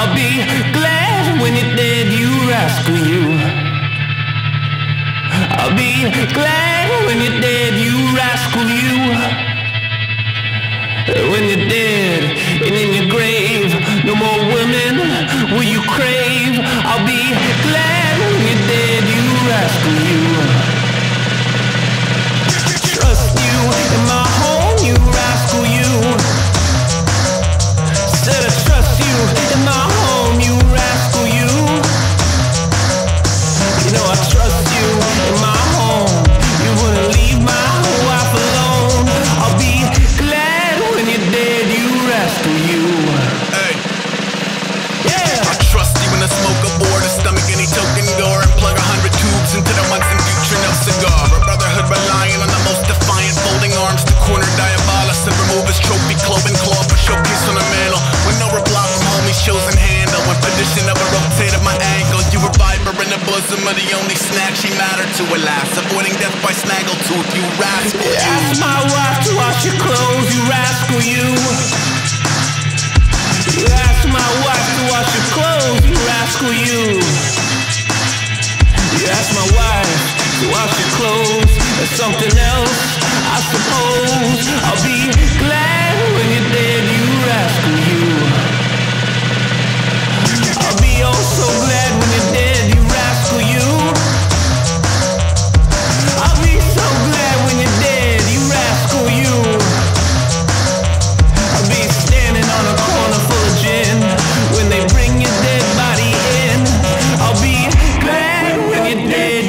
I'll be glad when you're dead, you rascal, you. I'll be glad when you're dead, you rascal, you. Yeah. I trust you when I smoke a board, a stomach, any token door, and plug a hundred tubes into the once in future, no cigar. A brotherhood relying on the most defiant, folding arms to corner diabolus and remove his trophy, club and claw for showcase on the mantle. With no reply from homies, chosen handle. When position of a rotated my ankle, you were viper in the bosom of the only snack she mattered to, alas. Avoiding death by snaggletooth, you rascal. You. Ask my wife to wash your clothes, you rascal, you. screw you. You asked my wife to wash your clothes or something else. I suppose I'll be Hey,